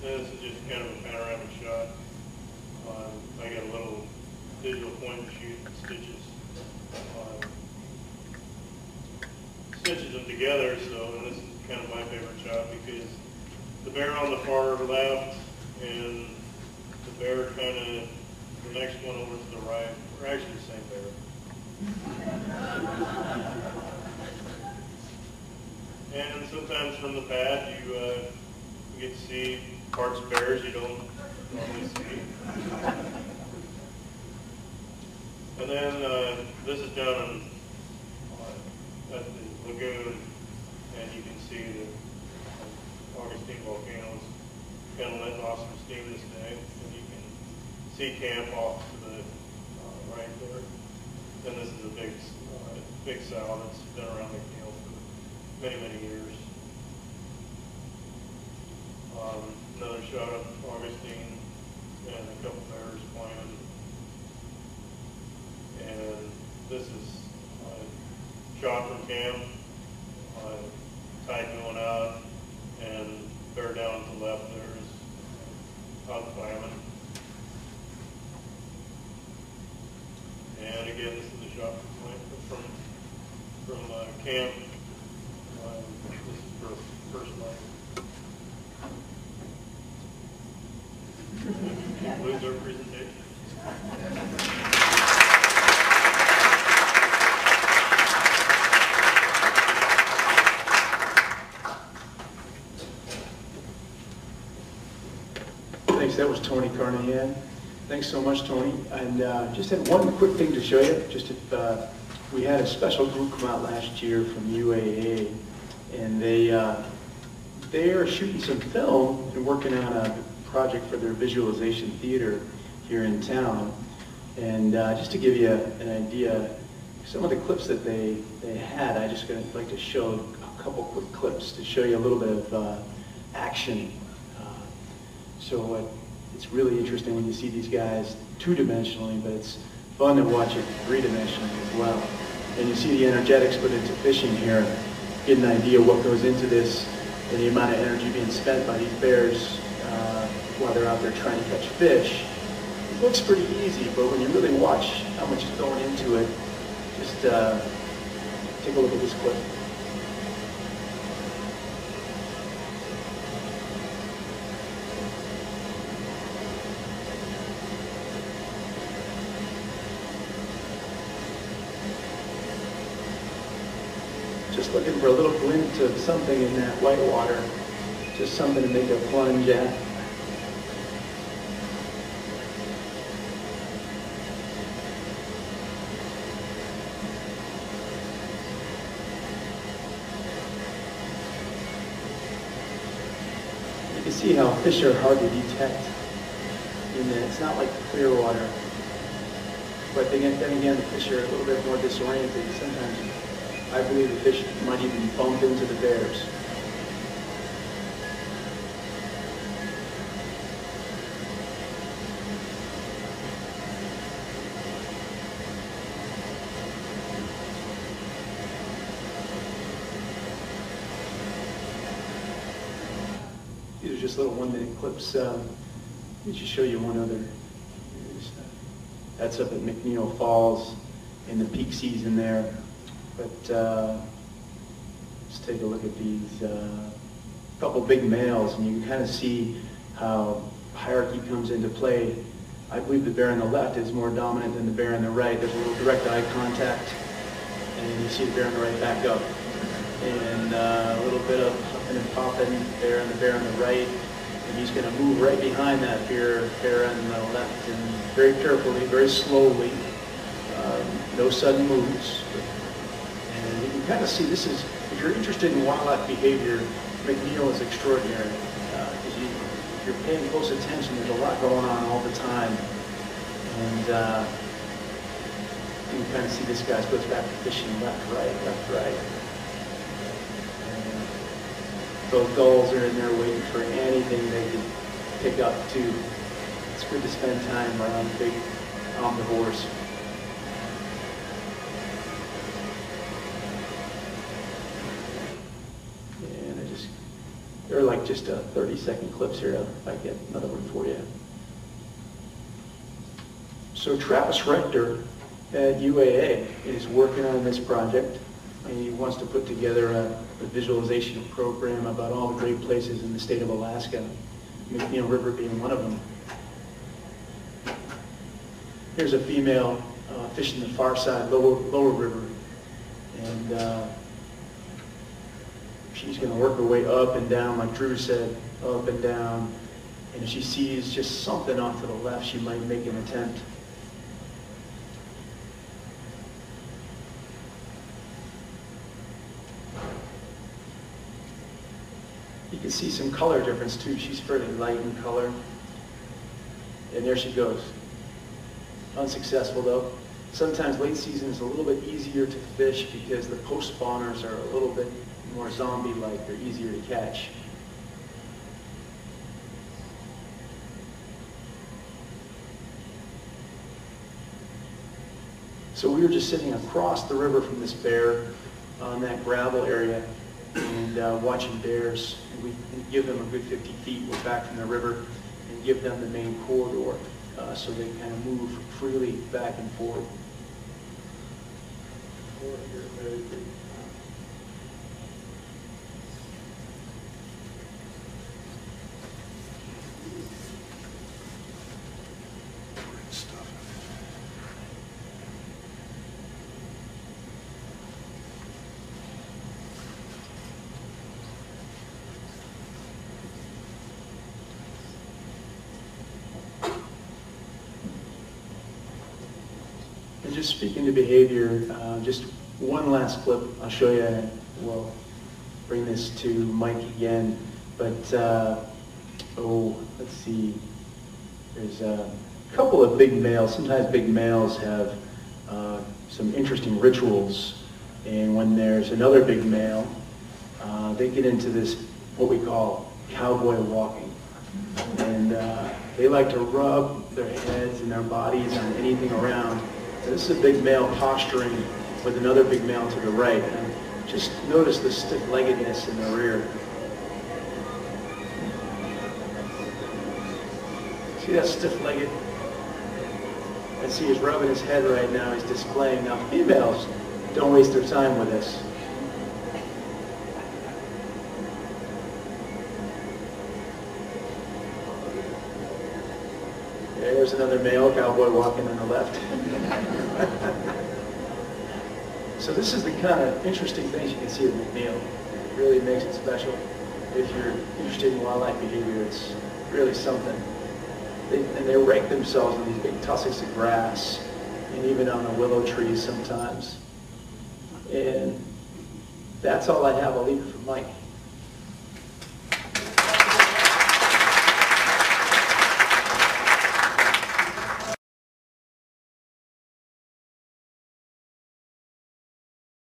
This is just kind of a panoramic shot. Um, I got a little digital point and shoot stitches, um, stitches them together, so and this is kind of my favorite shot because the bear on the far left and the bear kind of, the next one over to the right, are actually the same bear. And sometimes from the pad, you, uh, you get to see parts bears you don't normally see. And then, uh, this is down uh, at the lagoon, and you can see the Augustine volcanoes kind of letting off some steam this day. And you can see camp off to the, uh, right there. And this is a big, uh, big sow that's been around McNeil for many, many years. Um, another shot of Augustine and a couple bears playing. And this is uh, shot from camp, uh, tide going out, and bear down to the left there is out climbing. And again, this is a shot from, from, from uh, camp. Uh, This is for first night. Thanks, that was Tony Carnahan. Thanks so much, Tony. And uh, just had one quick thing to show you. Just if, uh, we had a special group come out last year from UAA, and they uh, they are shooting some film and working on a project for their visualization theater here in town. And uh, just to give you an idea, some of the clips that they they had, I just gonna like to show a couple quick clips to show you a little bit of uh, action. Uh, so it's really interesting when you see these guys two-dimensionally, but it's fun to watch it three-dimensionally as well. And you see the energetics put into fishing here, get an idea what goes into this and the amount of energy being spent by these bears uh, while they're out there trying to catch fish. It looks pretty easy, but when you really watch how much is going into it, just uh, take a look at this clip. Just looking for a little glint of something in that white water, just something to make a plunge at. See how fish are hard to detect in that it's not like clear water. But then then again, the fish are a little bit more disoriented. Sometimes I believe the fish might even bump into the bears. Just little one-minute clips. Um, let me just show you one other. That's up at McNeil Falls in the peak season there. But uh, let's take a look at these uh, couple big males, and you can kind of see how hierarchy comes into play. I believe the bear on the left is more dominant than the bear on the right. There's a little direct eye contact, and you see the bear on the right back up. And uh, a little bit of and popping there on the bear on the right. And he's going to move right behind that bear, bear on the left, and very carefully, very slowly. Um, no sudden moves. And you can kind of see this is, if you're interested in wildlife behavior, McNeil is extraordinary. Because you, if you're paying close attention, there's a lot going on all the time. And uh, you can kind of see this guy goes back to fishing left, right, left, right. Those gulls are in there waiting for anything they can pick up too. It's good to spend time around big omnivores. And I just They're like just a 30-second clips here, if I get another one for you. So Travis Rector at UAA is working on this project, and he wants to put together a a visualization program about all the great places in the state of Alaska, McNeil River being one of them. Here's a female uh, fishing the far side, lower, lower river, and uh, she's going to work her way up and down, like Drew said, up and down, and if she sees just something off to the left, she might make an attempt. You can see some color difference too. She's fairly light in color. And there she goes. Unsuccessful though. Sometimes late season is a little bit easier to fish because the post spawners are a little bit more zombie-like. They're easier to catch. So we were just sitting across the river from this bear on that gravel area and uh, watching bears. And we give them a good 50 feet. We're back from the river and give them the main corridor uh, so they kind of move freely back and forth. Just speaking to behavior, uh, just one last clip. I'll show you. We'll bring this to Mike again. But, uh, oh, let's see. There's a couple of big males. Sometimes big males have uh, some interesting rituals. And when there's another big male, uh, they get into this, what we call cowboy walking. And uh, they like to rub their heads and their bodies on anything around. This is a big male posturing with another big male to the right. And just notice the stiff-leggedness in the rear. See that stiff-legged? I see he's rubbing his head right now. He's displaying. Now females don't waste their time with this. There's another male cowboy walking on the left. so this is the kind of interesting things you can see at McNeil. It really makes it special. If you're interested in wildlife behavior, it's really something. They, and they rake themselves in these big tussocks of grass and even on the willow trees sometimes. And that's all I have. I'll leave it for Mike.